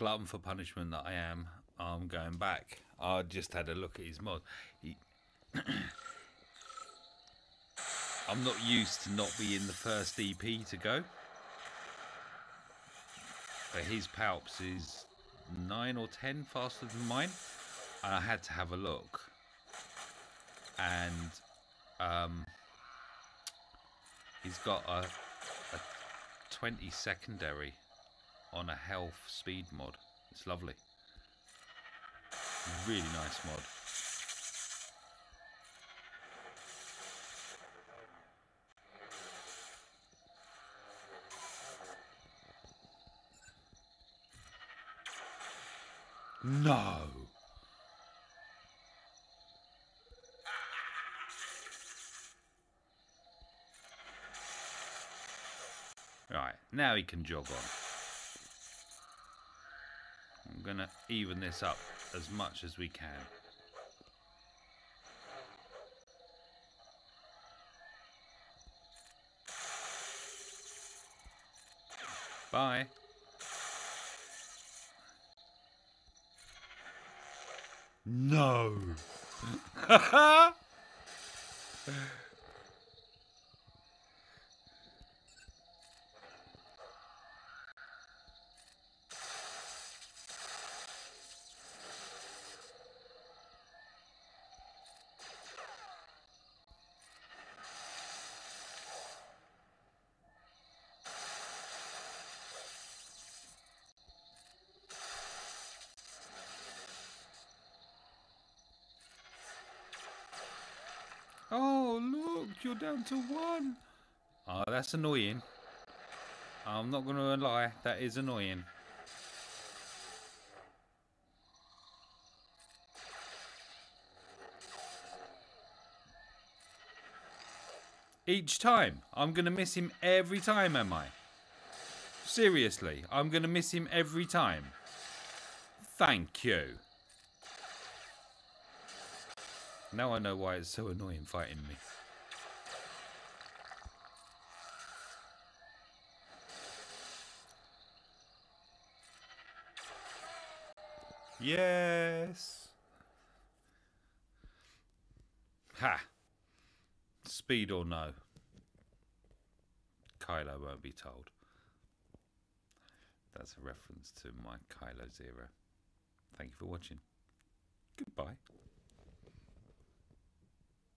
glutton for punishment that I am, I'm going back. I just had a look at his mod. He, I'm not used to not being the first EP to go. But his Palps is 9 or 10 faster than mine. And I had to have a look. And um, he's got a, a 20 secondary on a health speed mod. It's lovely. Really nice mod. No. Right, now he can jog on. I'm going to even this up as much as we can. Bye. No. Oh, look, you're down to one. Oh, that's annoying. I'm not going to lie, that is annoying. Each time. I'm going to miss him every time, am I? Seriously, I'm going to miss him every time. Thank you. Now I know why it's so annoying fighting me. Yes. Ha. Speed or no. Kylo won't be told. That's a reference to my Kylo Zero. Thank you for watching. Goodbye.